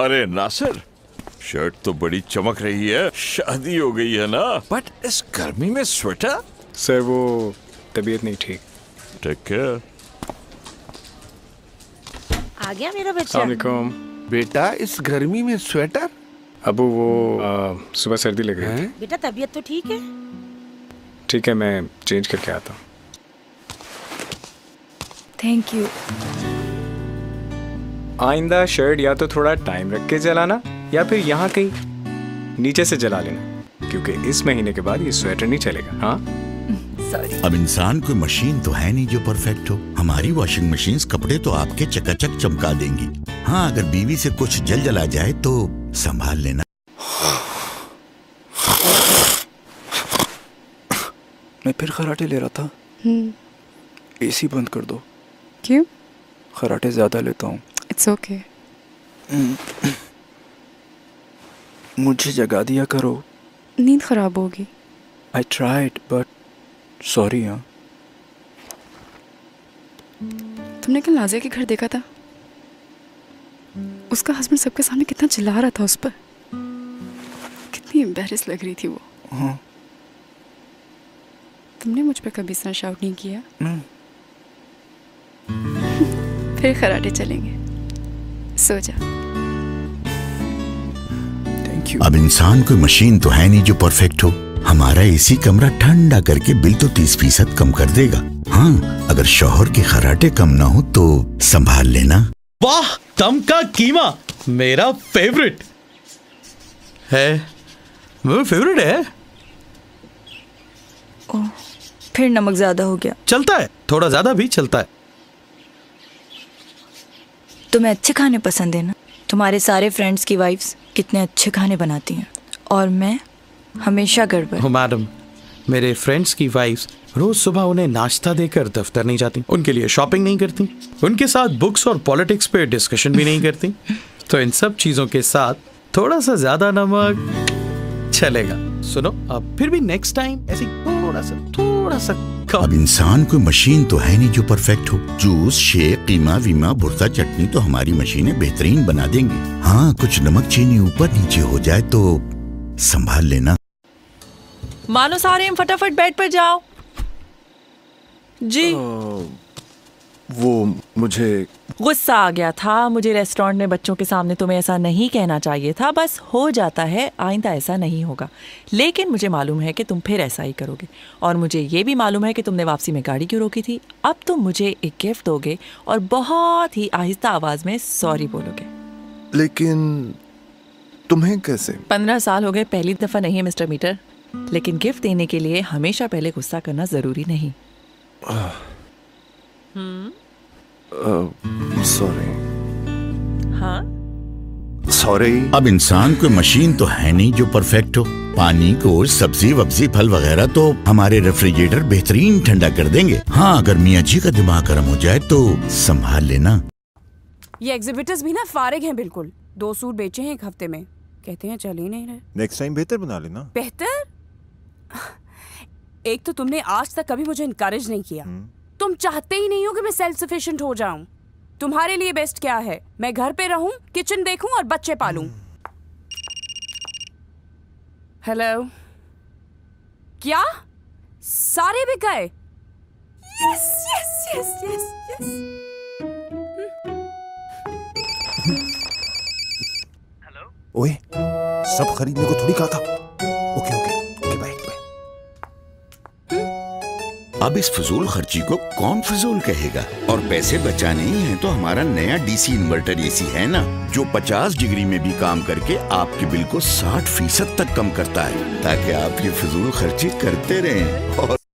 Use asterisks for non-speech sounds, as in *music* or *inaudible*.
अरे नासिर शर्ट तो बड़ी चमक रही है। शादी हो गई है ना? बट इस गर्मी में स्वेटर सर वो तबीयत नहीं ठीक। टेक केयर आ गया मेरा बच्चा। अलैक्म बेटा इस गर्मी में स्वेटर अबू वो आ, सुबह सर्दी लग रही थी। बेटा तबीयत तो ठीक है? ठीक है मैं चेंज करके आता हूँ। थैंक यू आइंदा शर्ट या तो थोड़ा टाइम रख के जलाना या फिर यहाँ कहीं नीचे से जला लेना क्योंकि इस महीने के बाद ये स्वेटर नहीं चलेगा हाँ? अब इंसान कोई मशीन तो है नहीं जो परफेक्ट हो। हमारी वॉशिंग मशीन कपड़े तो आपके चकाचक चमका देंगी। हाँ अगर बीवी से कुछ जल जला जाए तो संभाल लेना। मैं फिर खराटे ले रहा था। एसी बंद कर दो। क्यों? खराटे ज़्यादा लेता हूँ। इट्स ओके मुझे जगा दिया करो। नींद खराब होगी। आई ट्राइड बट सॉरी हाँ। तुमने कल नाजिया के घर देखा था? उसका हस्बैंड सबके सामने कितना चिल्ला रहा था उस पर। कितनी एम्बेरस लग रही थी वो। हाँ। तुमने मुझ पर कभी इतना शाउट नहीं किया। नहीं फिर खराटे चलेंगे। सो जा थैंक यू अब इंसान कोई मशीन तो है नहीं जो परफेक्ट हो। हमारा एसी कमरा ठंडा करके बिल तो तीस फ़ीसद कम कर देगा। हाँ अगर शोहर के खराटे कम ना हो तो संभाल लेना। वाह दम का कीमा मेरा फेवरेट है? मेरा फेवरेट है? ओ, फिर नमक ज़्यादा हो गया। चलता है थोड़ा ज़्यादा भी चलता है। तुम्हें अच्छे खाने पसंद है ना? तुम्हारे सारे फ्रेंड्स की वाइफ्स कितने अच्छे खाने बनाती हैं। और मैं हमेशा गड़बड़। मैडम मेरे फ्रेंड्स की वाइफ्स रोज सुबह उन्हें नाश्ता देकर दफ्तर नहीं जाती। उनके लिए शॉपिंग नहीं करती। उनके साथ बुक्स और पॉलिटिक्स पे डिस्कशन भी नहीं करती। तो इन सब चीज़ों के साथ थोड़ा सा ज़्यादा नमक चलेगा। सुनो, अब फिर भी नेक्स्ट टाइम ऐसे थोड़ा सा थोड़ा सा कम अब इंसान कोई मशीन तो है नहीं जो परफेक्ट हो। जूस शेक कीमा वीमा भुरता चटनी तो हमारी मशीनें बेहतरीन बना देंगी। हाँ कुछ नमक चीनी ऊपर नीचे हो जाए तो संभाल लेना। मानो सारे फटाफट बेड पर जाओ। जी। आ, वो मुझे गुस्सा आ गया था मुझे रेस्टोरेंट में बच्चों के सामने तुम्हें ऐसा नहीं कहना चाहिए था बस हो जाता है आइंदा ऐसा नहीं होगा। लेकिन मुझे मालूम है कि तुम फिर ऐसा ही करोगे। और मुझे ये भी मालूम है कि तुमने वापसी में गाड़ी क्यों रोकी थी। अब तुम मुझे एक गिफ्ट दोगे और बहुत ही आहिस्ता आवाज़ में सॉरी बोलोगे। लेकिन तुम्हें कैसे? पंद्रह साल हो गए पहली दफ़ा नहीं है मिस्टर मीटर। लेकिन गिफ्ट देने के लिए हमेशा पहले गुस्सा करना ज़रूरी नहीं। सॉरी हाँ? सॉरी अब इंसान कोई मशीन तो है नहीं जो परफेक्ट हो। पानी को सब्ज़ी वब्जी फल वगैरह तो हमारे रेफ्रिजरेटर बेहतरीन ठंडा कर देंगे। हाँ अगर मियाँ जी का दिमाग गर्म हो जाए तो संभाल लेना। ये एग्जिबिटर्स भी ना फारिग हैं बिल्कुल। दो सूट बेचे हैं एक हफ़्ते में। कहते हैं चल ही नहीं रहे। नेक्स्ट टाइम बेहतर बना लेना। बेहतर? *laughs* एक तो तुमने आज तक कभी मुझे इनकरेज नहीं किया। तुम चाहते ही नहीं हो कि मैं सेल्फ सफिशिएंट हो जाऊँ। तुम्हारे लिए बेस्ट क्या है? मैं घर पे रहूँ किचन देखूँ और बच्चे पालूं। हेलो क्या? सारे बिक गए? Yes yes yes yes yes ओए, सब खरीदने को थोड़ी कहा था। अब इस फजूल खर्ची को कौन फजूल कहेगा? और पैसे बचा नहीं है तो हमारा नया डीसी इन्वर्टर एसी है ना? जो 50 डिग्री में भी काम करके आपके बिल को 60 फ़ीसद तक कम करता है, ताकि आप ये फजूल खर्ची करते रहें। और